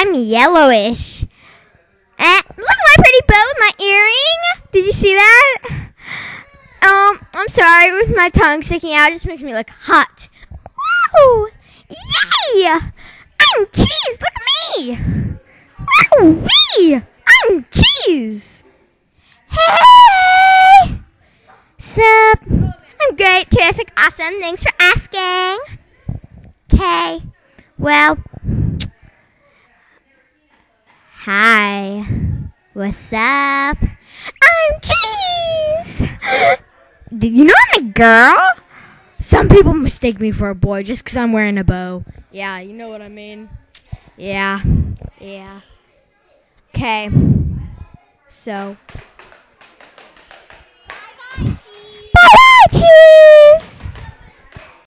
I'm yellowish. Eh, look at my pretty bow with my earring. Did you see that? Um, I'm sorry, with my tongue sticking out, it just makes me look hot. Woo! Yay! I'm cheese! Look at me! Woo wee! I'm cheese! Hey! Sup? I'm great, terrific, awesome. Thanks for asking. Okay. Well, Hi. What's up? I'm Cheese. Did you know I'm a girl? Some people mistake me for a boy just because I'm wearing a bow. Yeah, you know what I mean. Yeah. Yeah. Okay. So. Bye bye.